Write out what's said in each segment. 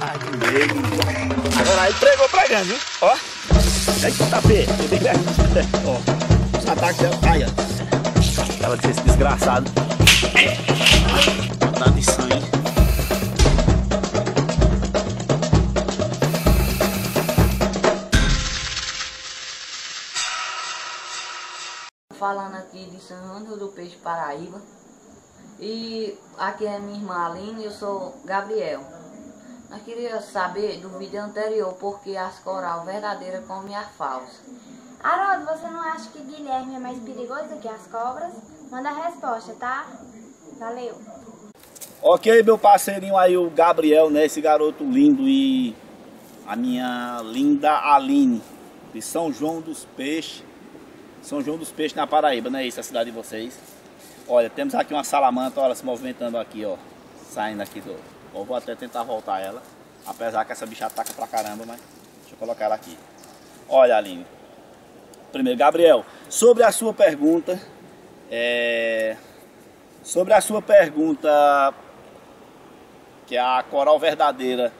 Agora aí pregou pregando, viu? Ó. Eita, tá feio. Ó. Os ataques dela. Ai, ó. Ela disse esse desgraçado. Tá de sangue. falando aqui de São João do Peixe Paraíba. E aqui é minha irmã Aline e eu sou Gabriel. Nós queria saber do vídeo anterior por que as coral verdadeiras comem a falsa. Haroldo, você não acha que Guilherme é mais perigoso do que as cobras? Manda a resposta, tá? Valeu. Ok, meu parceirinho aí, o Gabriel, né? Esse garoto lindo e a minha linda Aline, de São João dos Peixes. São João dos Peixes na Paraíba, não é isso a cidade de vocês? Olha, temos aqui uma salamanta, olha, se movimentando aqui, ó. Saindo aqui do... Eu vou até tentar voltar ela. Apesar que essa bicha ataca pra caramba, mas... Deixa eu colocar ela aqui. Olha, Aline. Primeiro, Gabriel, sobre a sua pergunta... É... Sobre a sua pergunta... Que a coral verdadeira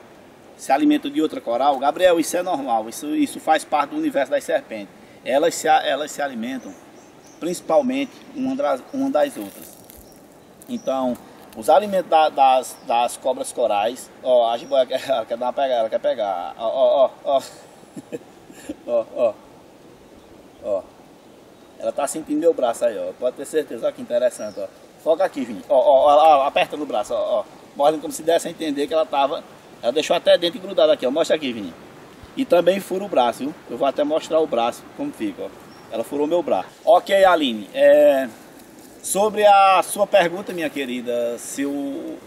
se alimenta de outra coral. Gabriel, isso é normal. Isso, isso faz parte do universo das serpentes elas se, elas se alimentam principalmente uma das, uma das outras. Então, os alimentos da, das, das cobras corais, ó, a jiboia quer, quer dar uma pegada, ela quer pegar, ó, ó, ó, ó, ó, ó, ela tá sentindo meu braço aí, ó, pode ter certeza, olha que interessante, ó, foca aqui, Vini, ó, ó, ó, aperta no braço, ó, ó, mostra como se desse a entender que ela tava, ela deixou até dentro grudado aqui, ó, mostra aqui, Vini. E também fura o braço, viu? Eu vou até mostrar o braço, como fica, ó. Ela furou meu braço. Ok, Aline. É... Sobre a sua pergunta, minha querida, se o,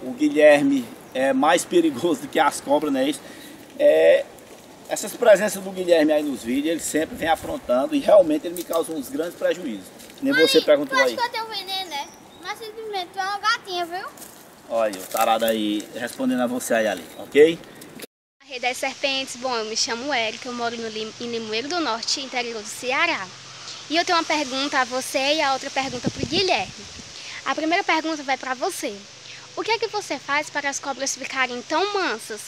o, Guilherme é mais perigoso do que as cobras, não é isso? É... Essas presenças do Guilherme aí nos vídeos, ele sempre vem aprontando e realmente ele me causa uns grandes prejuízos. Nem Mãe, você perguntou aí. acho que eu tenho veneno, né? Mas simplesmente tu é uma gatinha, viu? Olha, o tarado aí respondendo a você aí, ali, ok? Rei das Serpentes, bom, eu me chamo Érica, eu moro no, em Limoeiro do Norte, interior do Ceará. E eu tenho uma pergunta a você e a outra pergunta para o Guilherme. A primeira pergunta vai para você. O que é que você faz para as cobras ficarem tão mansas?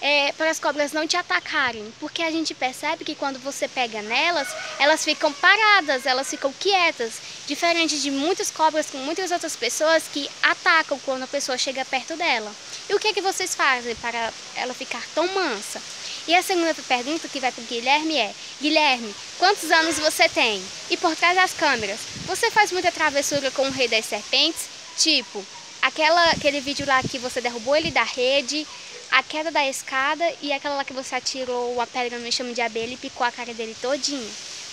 É, para as cobras não te atacarem, porque a gente percebe que quando você pega nelas, elas ficam paradas, elas ficam quietas, diferente de muitas cobras com muitas outras pessoas que atacam quando a pessoa chega perto dela. E o que é que vocês fazem para ela ficar tão mansa? E a segunda pergunta que vai para o Guilherme é: Guilherme, quantos anos você tem? E por trás das câmeras, você faz muita travessura com o Rei das Serpentes? Tipo, aquela, aquele vídeo lá que você derrubou ele da rede, a queda da escada e aquela lá que você atirou a pedra no chama de abelha e picou a cara dele todinha.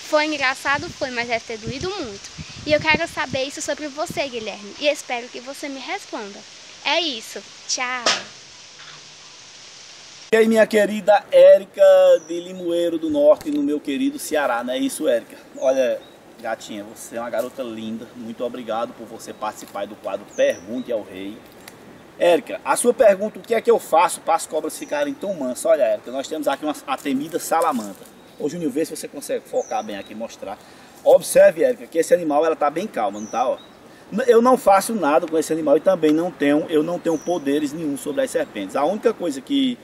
Foi engraçado? Foi, mas deve ter doído muito. E eu quero saber isso sobre você, Guilherme, e espero que você me responda. É isso. Tchau. E aí, minha querida Érica de Limoeiro do Norte, no meu querido Ceará, não é isso, Érica? Olha, gatinha, você é uma garota linda. Muito obrigado por você participar do quadro Pergunte ao Rei. Érica, a sua pergunta, o que é que eu faço para as cobras ficarem tão mansas? Olha, Érica, nós temos aqui uma, a temida salamanta. Ô, Júnior, vê se você consegue focar bem aqui, mostrar. Observe, Érica, que esse animal ela tá bem calma, não tá, ó? Eu não faço nada com esse animal e também não tenho, eu não tenho poderes nenhum sobre as serpentes. A única coisa que,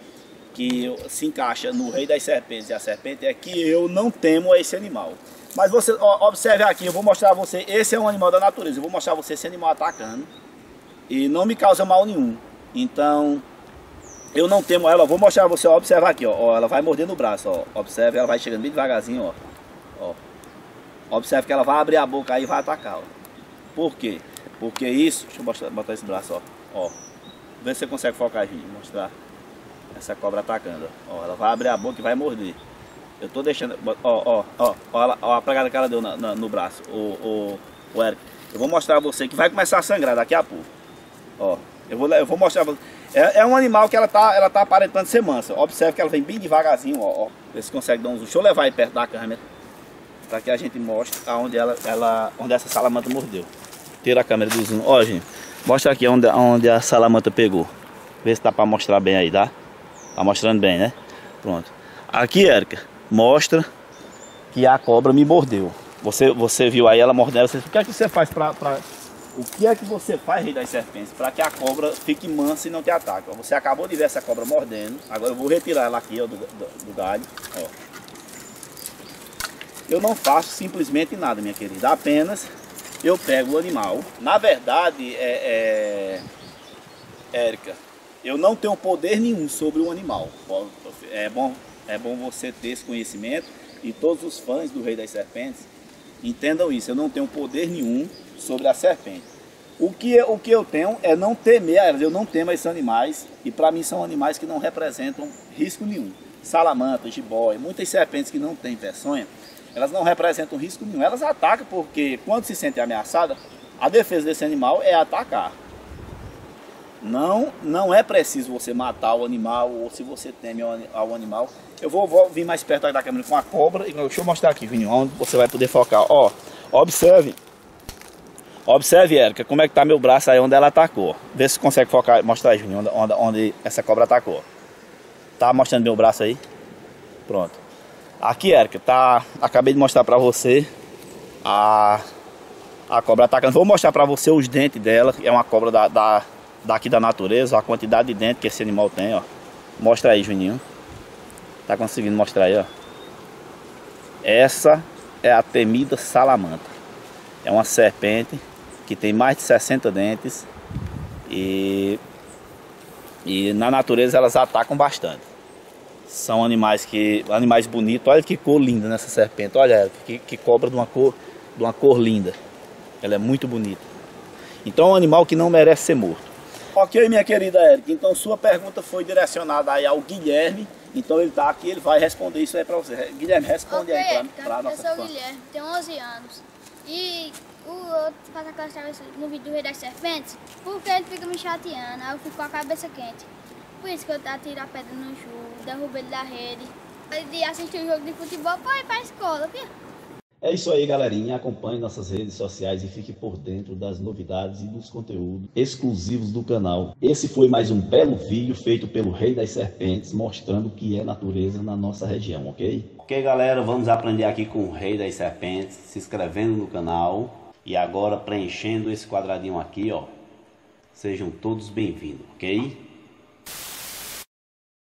que se encaixa no rei das serpentes e a serpente é que eu não temo esse animal. Mas você ó, observe aqui, eu vou mostrar a você, esse é um animal da natureza, eu vou mostrar a você esse animal atacando e não me causa mal nenhum. Então, eu não temo ela, vou mostrar a você, ó, observa aqui, ó, ó, ela vai morder no braço, ó, observe, ela vai chegando bem devagarzinho, ó, ó. Observe que ela vai abrir a boca aí e vai atacar, ó. Por quê? Porque isso, deixa eu botar esse braço, ó. ó. Vê se você consegue focar aí, mostrar essa cobra atacando. Ó, ela vai abrir a boca e vai morder. Eu tô deixando, ó, ó, ó, ó, ó a pegada que ela deu na, na, no braço, o, o, o Eric. Eu vou mostrar a você que vai começar a sangrar daqui a pouco. Ó, eu vou, eu vou mostrar pra você. É, é, um animal que ela tá, ela tá aparentando ser mansa. Observe que ela vem bem devagarzinho, ó, ó. Vê se consegue dar um zoom. Deixa eu levar aí perto da câmera. Para que a gente mostre aonde ela, ela, onde essa salamandra mordeu. Tira a câmera do zoom. Ó, gente. Mostra aqui onde, onde a salamanta pegou. Vê se dá pra mostrar bem aí, tá? Tá mostrando bem, né? Pronto. Aqui, Érica, mostra que a cobra me mordeu. Você, você viu aí ela mordendo. Você, o que é que você faz pra, pra, O que é que você faz, rei das serpentes, para que a cobra fique mansa e não te ataque? Você acabou de ver essa cobra mordendo. Agora eu vou retirar ela aqui ó, do, do, do galho. Ó. Eu não faço simplesmente nada, minha querida. Apenas eu pego o animal. Na verdade, é, é, Érica, eu não tenho poder nenhum sobre o animal. É bom, é bom você ter esse conhecimento e todos os fãs do Rei das Serpentes entendam isso. Eu não tenho poder nenhum sobre a serpente. O que, o que eu tenho é não temer elas, eu não temo esses animais, e para mim são animais que não representam risco nenhum. Salamandra, jiboia, muitas serpentes que não têm peçonha, elas não representam risco nenhum. Elas atacam porque quando se sentem ameaçadas, a defesa desse animal é atacar. Não, não é preciso você matar o animal ou se você teme ao animal. Eu vou, vou vir mais perto da câmera com a cobra. Deixa eu mostrar aqui, Vininho, onde você vai poder focar. Ó, observe Observe, Érica, como é que tá meu braço aí onde ela atacou. Vê se consegue focar, mostrar aí, Juninho, onde, onde essa cobra atacou. Tá mostrando meu braço aí? Pronto. Aqui, Érica, tá. Acabei de mostrar pra você a, a cobra atacando. Vou mostrar pra você os dentes dela, é uma cobra da, da, daqui da natureza, a quantidade de dentes que esse animal tem, ó. Mostra aí, Juninho. Tá conseguindo mostrar aí, ó. Essa é a temida salamandra. É uma serpente que tem mais de 60 dentes e, e na natureza elas atacam bastante. São animais que animais bonitos. Olha que cor linda nessa serpente. Olha que, que cobra de uma cor de uma cor linda. Ela é muito bonita. Então é um animal que não merece ser morto. Ok, minha querida Érica. Então sua pergunta foi direcionada aí ao Guilherme. Então ele está aqui, ele vai responder isso aí para você. Guilherme, responde okay, aí para nossa Eu sou o Guilherme, tenho 11 anos. E o outro faz aquelas travessuras no vídeo do Rei das Serpentes, porque ele fica me chateando, aí eu fico com a cabeça quente. Por isso que eu atiro a pedra no jogo, derrubo ele da rede. De assistir o jogo de futebol ir para a escola, viu? É isso aí, galerinha. Acompanhe nossas redes sociais e fique por dentro das novidades e dos conteúdos exclusivos do canal. Esse foi mais um belo vídeo feito pelo Rei das Serpentes, mostrando o que é natureza na nossa região, ok? Ok, galera, vamos aprender aqui com o Rei das Serpentes, se inscrevendo no canal e agora preenchendo esse quadradinho aqui, ó. Sejam todos bem-vindos, ok?